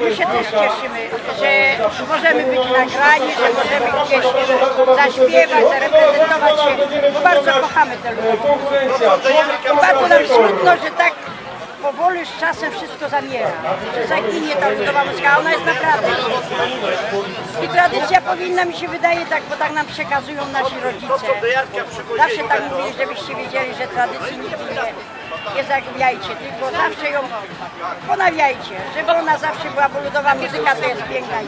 My się też cieszymy, że możemy być nagrani, że możemy gdzieś zaśpiewać, zareprezentować się, bo bardzo kochamy tę ludzi. Bardzo nam smutno, że tak powoli z czasem wszystko zamiera, że zaginie ta ludowa muzyka, ona jest naprawdę. I tradycja powinna, mi się wydaje, tak, bo tak nam przekazują nasi rodzice. Zawsze tak mówili, żebyście wiedzieli, że tradycji nigdy nie, nie zagubajcie, tylko zawsze ją ponawiajcie, żeby ona zawsze była, bo ludowa muzyka to jest piękna i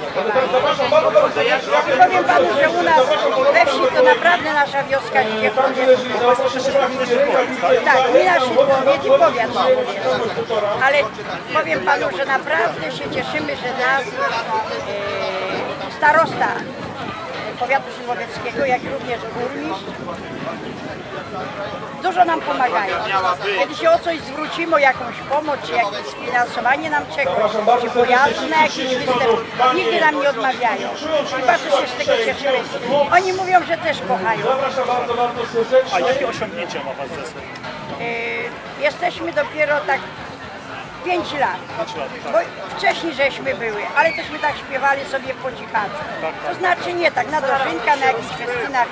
powiem panu, że u nas we wsi to naprawdę nasza wioska idzie tak? nasz Szydłowiec i powiat. Ale powiem panu, że naprawdę się cieszymy, że nas e, starosta powiatu szydłowieckiego, jak również burmistrz dużo nam pomagają. Kiedy się o coś zwrócimy, o jakąś pomoc, czy jakieś finansowanie nam czegoś, czy pojazdy na jakiś występ, nigdy nam nie odmawiają. I bardzo się z tego cieszymy. Oni mówią, że też kochają. A jakie osiągnięcia ma Wasz zespół? Y, jesteśmy dopiero tak 5 lat. Bo wcześniej żeśmy były, ale tośmy tak śpiewali sobie po cichaczu. To znaczy nie tak, na dożynka, na jakichś festynach.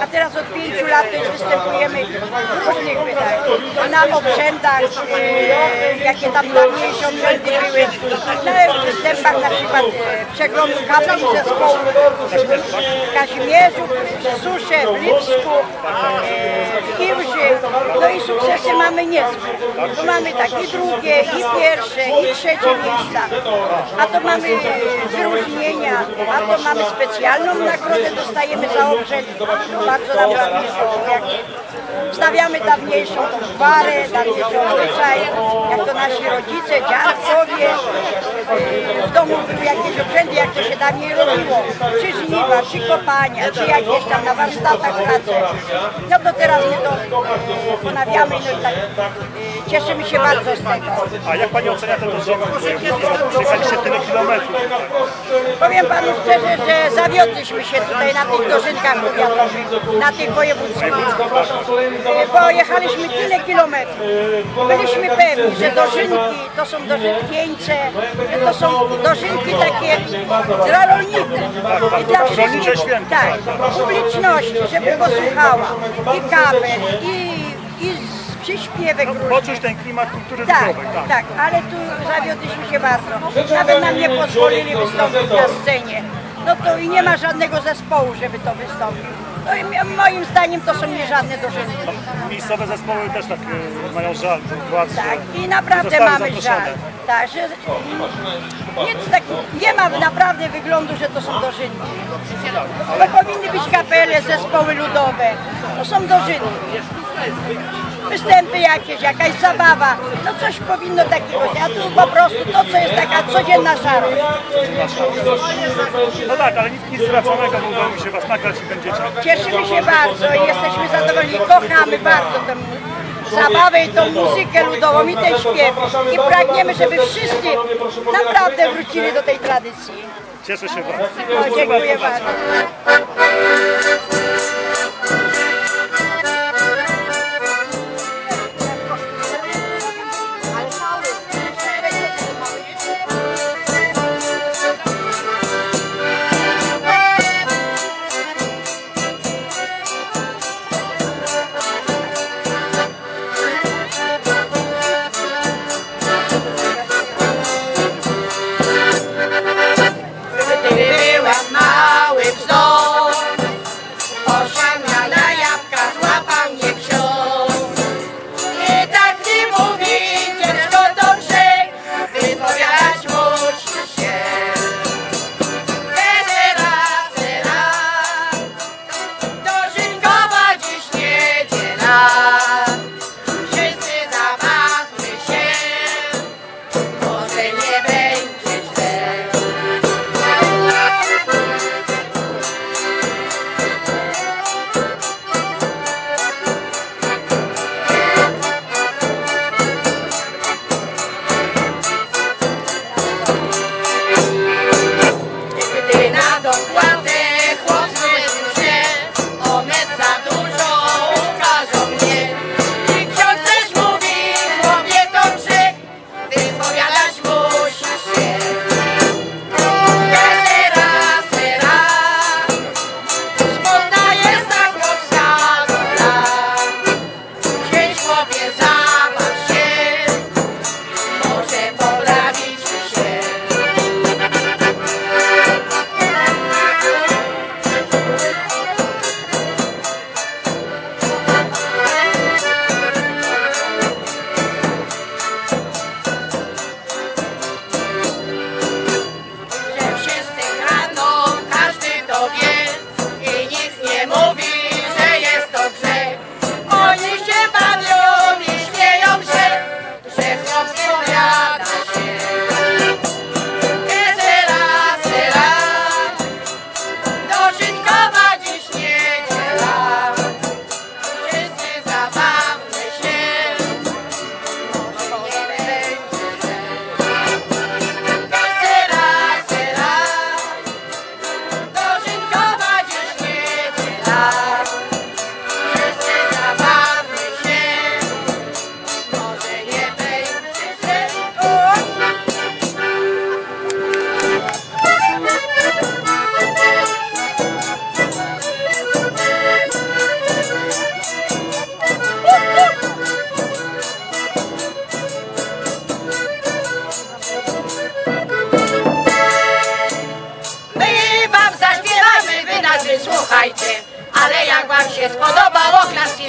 A teraz od 5 lat już występujemy w różnych wydarzeniach. Na obrzędach, y, jakie tam dawniejsze obrzędy były. Na występach na przykład y, przeglądu kapli zespołu w Kazimierzu, w Susze, w Lipsku, y, w Kiłży. No i sukcesy mamy niezłe. Tu mamy tak i drugie, i pierwsze, i trzecie miejsca. A to mamy wyróżnienia, a to mamy specjalną nagrodę, dostajemy za obrzęd. Bardzo nam zamieszło, jak Stawiamy dawniejszą gwarę, dawniejszą obyczaj, jak to nasi rodzice, dziadkowie. W domu były jakieś obrzędy, jak to się dawniej robiło. Czy żniwa, czy kopania, czy jakieś tam na warsztatach prace. No to teraz my to ponawiamy, no i tak e, cieszymy się bardzo z tego. A jak Pani ocenia ten wojewódzki? Przyjechaliście tyle kilometrów. Powiem panu szczerze, że zawiodliśmy się tutaj na tych dożynkach powiatowych, na tych wojewódzkich. Bo jechaliśmy tyle kilometrów. Byliśmy pewni, że dożynki to są dożynkieńce, że to są dożynki takie dla rolników i dla wszystkich. Tak, publiczności, żeby posłuchała i kapel, i, i przyśpiewek różnych. Poczuć ten klimat kultury Tak, ludowej, tak. tak, ale tu zawiodliśmy się bardzo. Nawet nam nie pozwolili wystąpić na scenie. No to i nie ma żadnego zespołu, żeby to wystąpił. No moim zdaniem to są nie żadne dożynki. Miejscowe zespoły też tak e, mają żal, władzy. Tak, i naprawdę mamy zaproszone. żal. Tak, że nic tak, nie ma naprawdę wyglądu, że to są dożynki. Bo powinny być kapele, zespoły ludowe. To są dożynki. Występy jakieś, jakaś zabawa, no coś powinno takiego być, a tu po prostu to, co jest taka codzienna szarość. No tak, ale nic, nic straconego, bo udało mi się Was nagrać i będziecie. Cieszymy się bardzo i jesteśmy zadowoleni, kochamy bardzo tę zabawę i tą muzykę ludową i ten śpiew i pragniemy, żeby wszyscy naprawdę wrócili do tej tradycji. Cieszę się bardzo. No, dziękuję bardzo.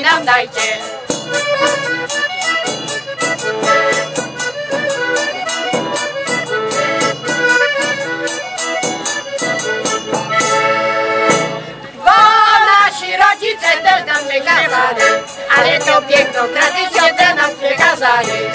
Nam dajcie. Bo nasi rodzice też nam przekazali, ale to piękną tradycję też nam przekazali.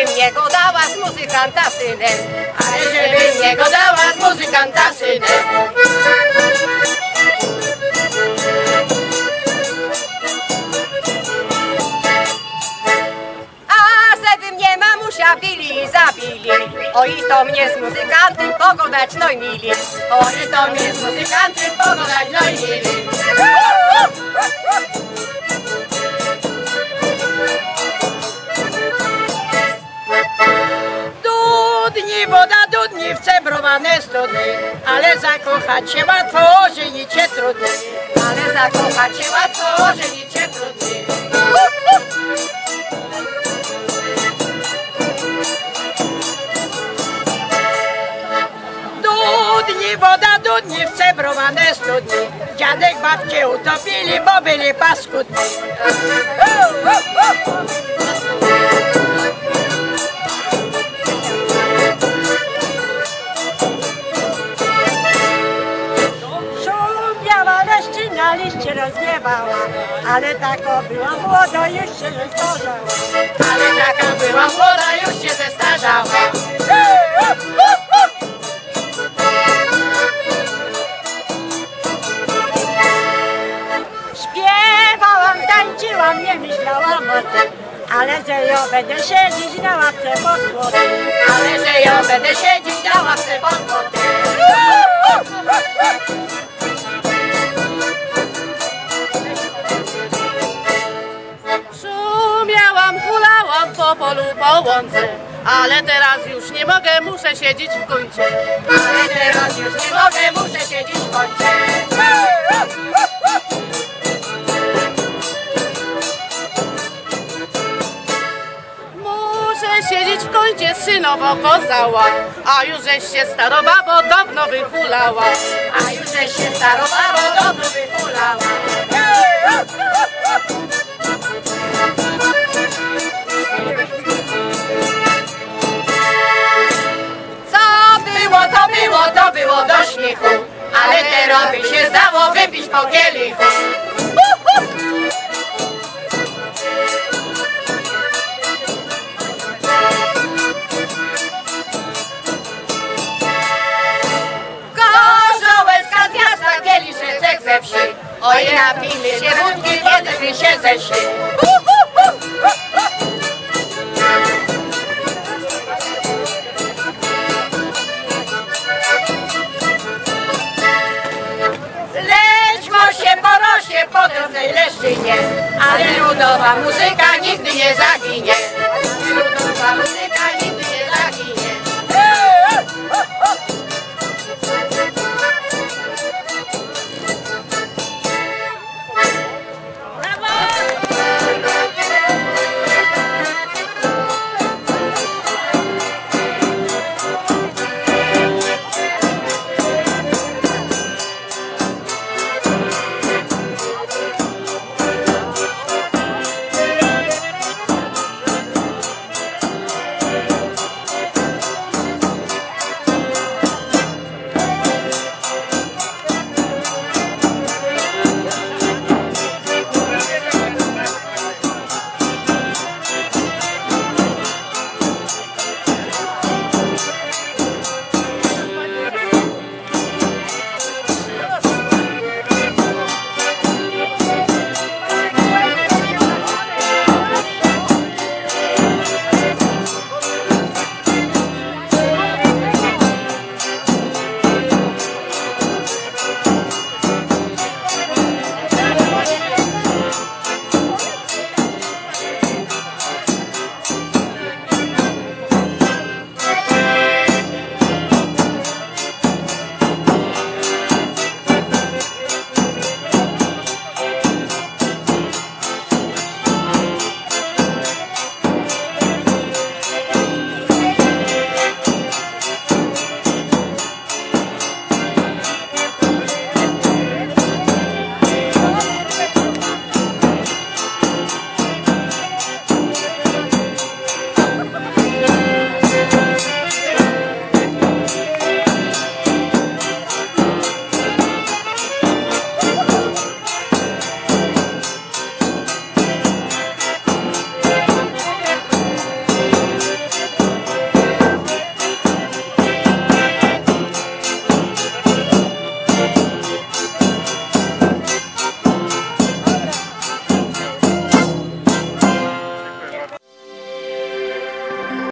I żeby mnie go dała z muzykanta synem, ale żeby mnie go dała z muzykanta synem. A żeby mnie mamusia bili i zabili, o i to mnie z muzykantem pogodać no i mili, o i to mnie z muzykantem pogodać no i mili. Dudni, w cebrowane studni, ale zakochać się łatwo, ożenić się trudniej. Ale zakochać się łatwo, ożenić się trudniej. Dudni, woda dudni, w cebrowane studni, dziadek babcie utopili, bo byli paskudni. Szumiała leszczyna, liście rozwiewała, ale tako była młoda, już się zestarzała. Ale taka była młoda, już się zestarzała. Śpiewałam, tańczyłam, nie myślałam o tym, ale że ja będę siedzieć na ławce pod płotem. Ale że ja będę siedzieć na ławce pod płotem. Polu, po łące Ale teraz już nie mogę, muszę siedzieć w kącie Ale teraz już nie mogę, muszę siedzieć w kącie. Muszę siedzieć w kącie, kozała A już żeś się starobabo dawno wyhulała A już żeś się starowało, dobrze wyhulała. Co Ale teraz by się zdało wypić po kielichu. Gorzołecka z miasta, kieliszeczek ze wsi. Oj, napijmy się wódki, kiedyśmy się zeszli. Ale ludowa muzyka nigdy nie zaginie. Ludowa muzyka nigdy nie zaginie.